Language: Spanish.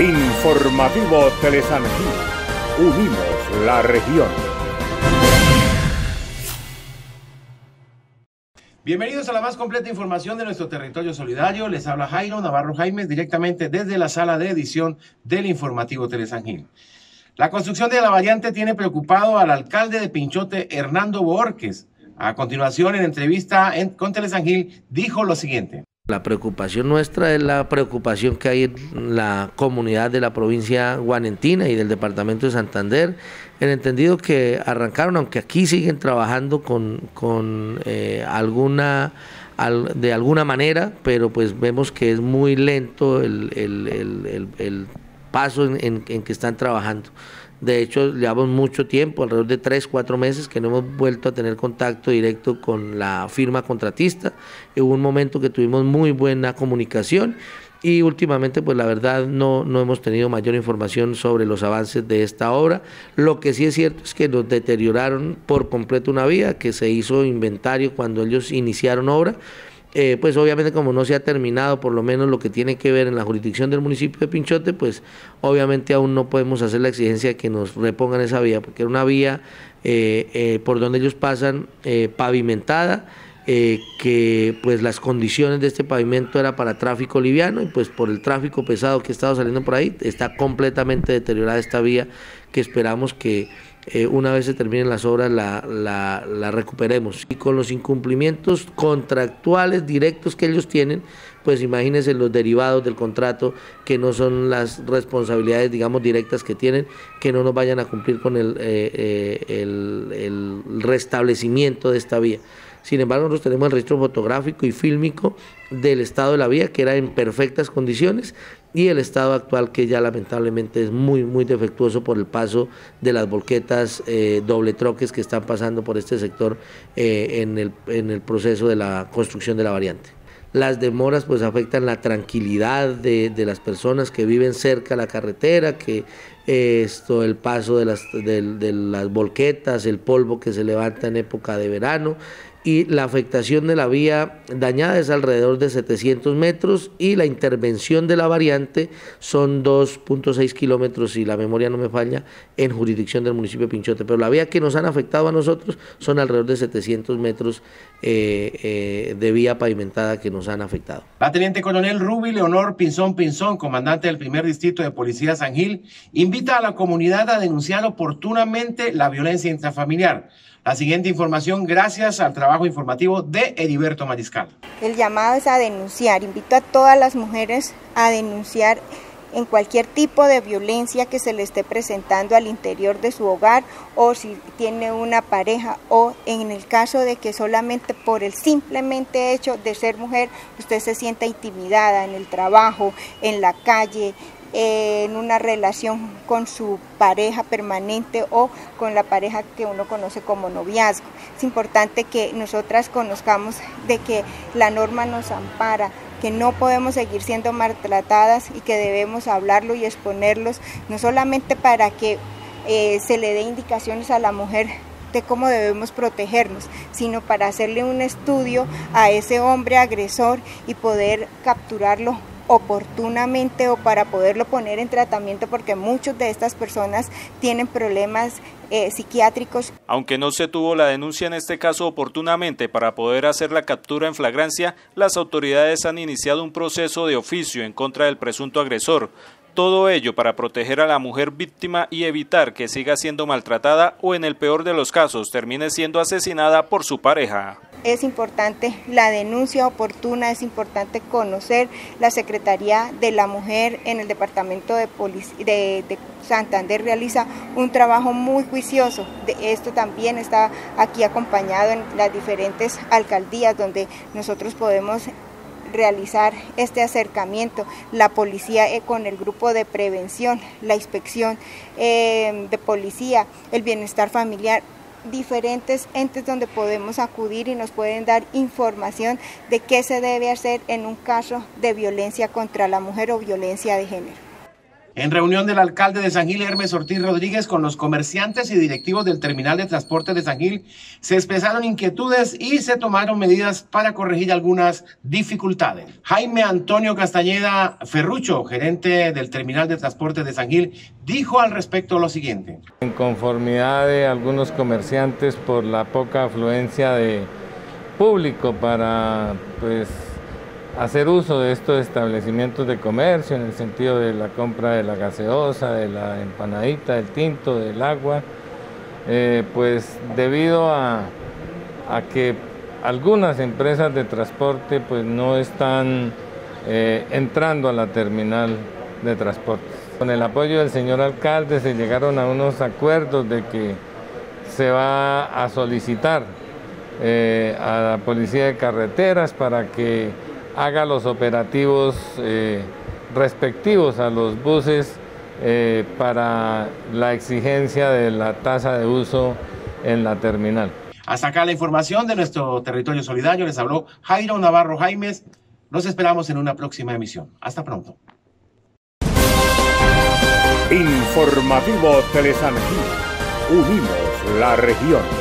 Informativo Telesan Unimos la región. Bienvenidos a la más completa información de nuestro territorio solidario. Les habla Jairo Navarro Jaimes directamente desde la sala de edición del informativo Telesangil. La construcción de la variante tiene preocupado al alcalde de Pinchote, Hernando Borges. A continuación, en entrevista con Telesangil, dijo lo siguiente. La preocupación nuestra es la preocupación que hay en la comunidad de la provincia guanentina y del departamento de Santander, en el entendido que arrancaron, aunque aquí siguen trabajando con, con eh, alguna de alguna manera, pero pues vemos que es muy lento el, el, paso en, en que están trabajando. De hecho, llevamos mucho tiempo, alrededor de tres, cuatro meses, que no hemos vuelto a tener contacto directo con la firma contratista. Hubo un momento que tuvimos muy buena comunicación y últimamente, pues la verdad, no, no hemos tenido mayor información sobre los avances de esta obra. Lo que sí es cierto es que nos deterioraron por completo una vía, que se hizo inventario cuando ellos iniciaron obra eh, pues obviamente como no se ha terminado por lo menos lo que tiene que ver en la jurisdicción del municipio de Pinchote, pues obviamente aún no podemos hacer la exigencia de que nos repongan esa vía, porque era una vía eh, eh, por donde ellos pasan pavimentada, que pues las condiciones de este pavimento era para tráfico liviano y pues por el tráfico pesado que ha estado saliendo por ahí está completamente deteriorada esta vía que esperamos que eh, una vez se terminen las obras la, la, recuperemos. Y con los incumplimientos contractuales directos que ellos tienen, pues imagínense los derivados del contrato que no son las responsabilidades, digamos, directas que tienen, que no nos vayan a cumplir con el, eh, eh, el, el restablecimiento de esta vía. Sin embargo, nosotros tenemos el registro fotográfico y fílmico del estado de la vía, que era en perfectas condiciones, y el estado actual que ya lamentablemente es muy, muy defectuoso por el paso de las volquetas eh, doble troques que están pasando por este sector eh, en, el, en el proceso de la construcción de la variante. Las demoras pues afectan la tranquilidad de, de las personas que viven cerca de la carretera, que esto, el paso de las, de, de las volquetas, el polvo que se levanta en época de verano, y la afectación de la vía dañada es alrededor de 700 metros y la intervención de la variante son 2.6 kilómetros, si la memoria no me falla, en jurisdicción del municipio de Pinchote. Pero la vía que nos han afectado a nosotros son alrededor de 700 metros eh, eh, de vía pavimentada que nos han afectado. La teniente coronel Ruby Leonor Pinzón Pinzón, comandante del primer distrito de Policía San Gil, invita a la comunidad a denunciar oportunamente la violencia intrafamiliar la siguiente información gracias al trabajo informativo de Heriberto Mariscal. El llamado es a denunciar. Invito a todas las mujeres a denunciar en cualquier tipo de violencia que se le esté presentando al interior de su hogar o si tiene una pareja o en el caso de que solamente por el simplemente hecho de ser mujer usted se sienta intimidada en el trabajo, en la calle, en una relación con su pareja permanente o con la pareja que uno conoce como noviazgo. Es importante que nosotras conozcamos de que la norma nos ampara, que no podemos seguir siendo maltratadas y que debemos hablarlo y exponerlos, no solamente para que eh, se le dé indicaciones a la mujer de cómo debemos protegernos, sino para hacerle un estudio a ese hombre agresor y poder capturarlo oportunamente o para poderlo poner en tratamiento porque muchas de estas personas tienen problemas eh, psiquiátricos. Aunque no se tuvo la denuncia en este caso oportunamente para poder hacer la captura en flagrancia, las autoridades han iniciado un proceso de oficio en contra del presunto agresor. Todo ello para proteger a la mujer víctima y evitar que siga siendo maltratada o en el peor de los casos termine siendo asesinada por su pareja es importante la denuncia oportuna, es importante conocer la Secretaría de la Mujer en el Departamento de, de, Santander realiza un trabajo muy juicioso. De esto también está aquí acompañado en las diferentes alcaldías donde nosotros podemos realizar este acercamiento, la policía eh, con el grupo de prevención, la inspección eh, de policía, el bienestar familiar, diferentes entes donde podemos acudir y nos pueden dar información de qué se debe hacer en un caso de violencia contra la mujer o violencia de género. En reunión del alcalde de San Gil, Hermes Ortiz Rodríguez, con los comerciantes y directivos del terminal de transporte de San Gil, se expresaron inquietudes y se tomaron medidas para corregir algunas dificultades. Jaime Antonio Castañeda Ferrucho, gerente del terminal de transporte de San Gil, dijo al respecto lo siguiente. En conformidad de algunos comerciantes por la poca afluencia de público para pues hacer uso de estos establecimientos de comercio en el sentido de la compra de la gaseosa, de la empanadita, del tinto, del agua, eh, pues debido a, que algunas empresas de transporte pues no están eh, entrando a la terminal de transporte. Con el apoyo del señor alcalde se llegaron a unos acuerdos de que se va a solicitar eh, a la policía de carreteras para que haga los operativos eh, respectivos a los buses eh, para la exigencia de la tasa de uso en la terminal. Hasta acá la información de nuestro territorio solidario. Les habló Jairo Navarro Jaimes. Nos esperamos en una próxima emisión. Hasta pronto. Informativo Telesanquí. Unimos la región.